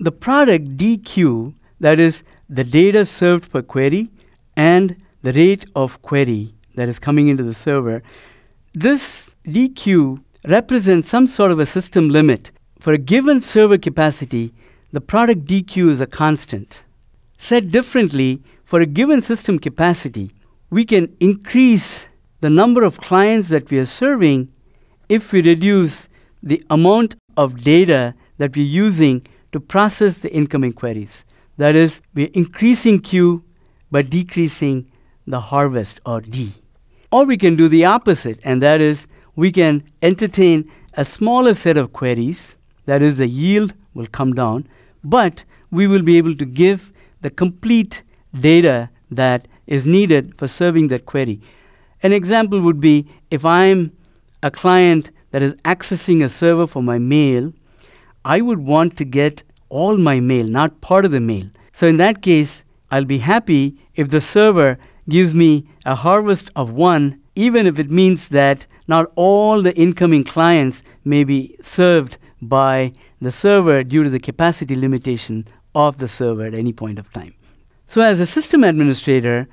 the product DQ, that is the data served per query and the rate of query that is coming into the server, this DQ represents some sort of a system limit. For a given server capacity, the product DQ is a constant. Said differently, for a given system capacity, we can increase the number of clients that we are serving if we reduce the amount of data that we're using to process the incoming queries. That is, we're increasing Q but decreasing the harvest or D. Or we can do the opposite, and that is we can entertain a smaller set of queries, that is, the yield will come down, but we will be able to give the complete data that is needed for serving that query. An example would be if I'm a client that is accessing a server for my mail, I would want to get all my mail, not part of the mail. So in that case, I'll be happy if the server gives me a harvest of one, even if it means that not all the incoming clients may be served by the server due to the capacity limitation of the server at any point of time. So, as a system administrator,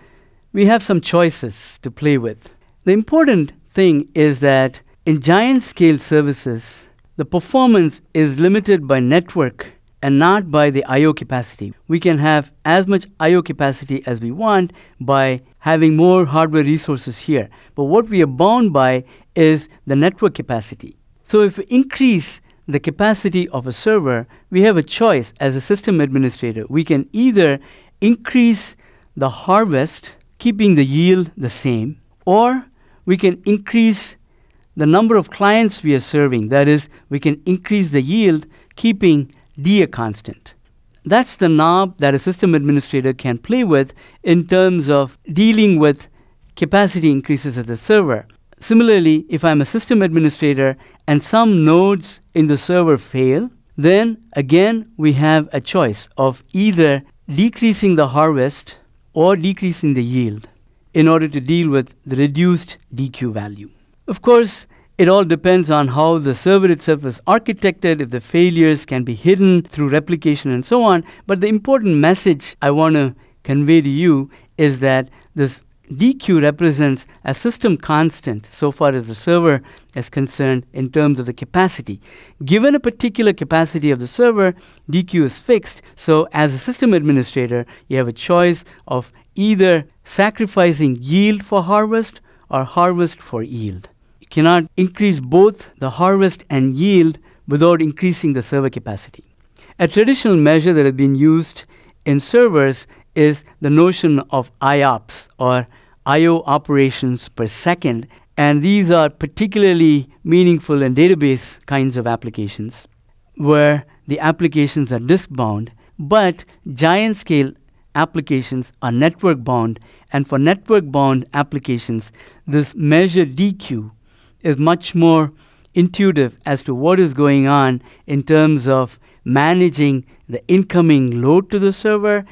we have some choices to play with. The important thing is that in giant scale services, the performance is limited by network and not by the I/O capacity. We can have as much I/O capacity as we want by having more hardware resources here. But what we are bound by is the network capacity. So if we increase the capacity of a server, we have a choice as a system administrator. We can either increase the harvest, keeping the yield the same, or we can increase the number of clients we are serving. That is, we can increase the yield, keeping D a constant. That's the knob that a system administrator can play with in terms of dealing with capacity increases at the server. Similarly, if I'm a system administrator and some nodes in the server fail, then again we have a choice of either decreasing the harvest or decreasing the yield in order to deal with the reduced DQ value. Of course, it all depends on how the server itself is architected, if the failures can be hidden through replication and so on. But the important message I want to convey to you is that this DQ represents a system constant so far as the server is concerned in terms of the capacity. Given a particular capacity of the server, DQ is fixed. So, as a system administrator, you have a choice of either sacrificing yield for harvest or harvest for yield cannot increase both the harvest and yield without increasing the server capacity. A traditional measure that has been used in servers is the notion of IOPS or IO operations per second, and these are particularly meaningful in database kinds of applications where the applications are disk bound, but giant scale applications are network bound, and for network bound applications, this measure DQ is much more intuitive as to what is going on in terms of managing the incoming load to the server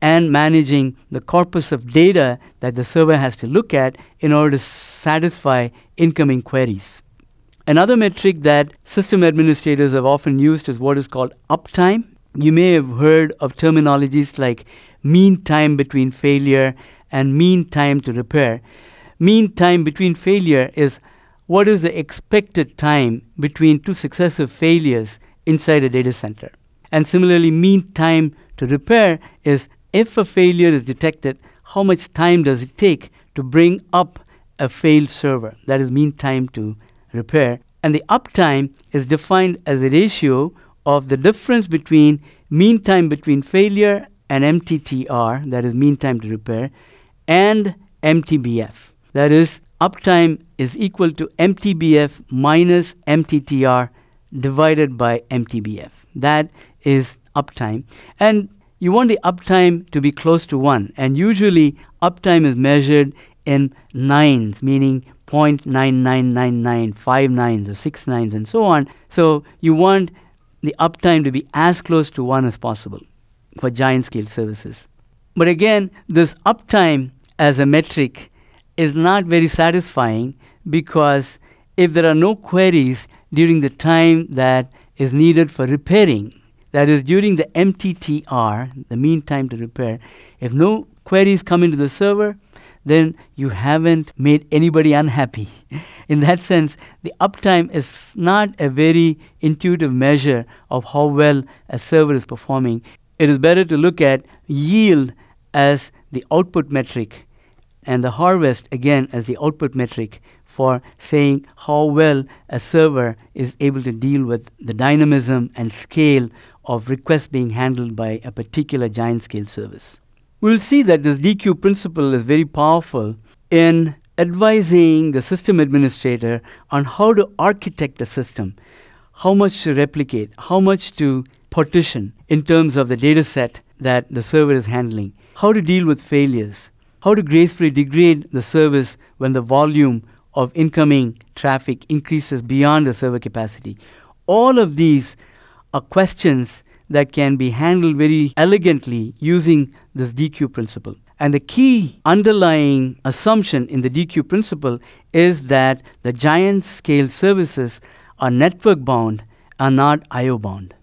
and managing the corpus of data that the server has to look at in order to satisfy incoming queries. Another metric that system administrators have often used is what is called uptime. You may have heard of terminologies like mean time between failure and mean time to repair. Mean time between failure is what is the expected time between two successive failures inside a data center. And similarly, mean time to repair is if a failure is detected, how much time does it take to bring up a failed server? That is mean time to repair. And the uptime is defined as a ratio of the difference between mean time between failure and MTTR, that is mean time to repair, and MTBF, that is uptime is equal to MTBF minus MTTR divided by MTBF. That is uptime. And you want the uptime to be close to 1. And usually, uptime is measured in nines, meaning 0.9999, five nines or six nines, and so on. So, you want the uptime to be as close to 1 as possible for giant scale services. But again, this uptime as a metric is not very satisfying because if there are no queries during the time that is needed for repairing, That is, during the MTTR, the mean time to repair, if no queries come into the server, then you haven't made anybody unhappy. In that sense, the uptime is not a very intuitive measure of how well a server is performing. It is better to look at yield as the output metric and the harvest again as the output metric for saying how well a server is able to deal with the dynamism and scale of requests being handled by a particular giant scale service. We'll see that this DQ principle is very powerful in advising the system administrator on how to architect the system, how much to replicate, how much to partition in terms of the data set that the server is handling, how to deal with failures, how to gracefully degrade the service when the volume of incoming traffic increases beyond the server capacity. All of these are questions that can be handled very elegantly using this DQ principle. And the key underlying assumption in the DQ principle is that the giant scale services are network bound and not IO bound.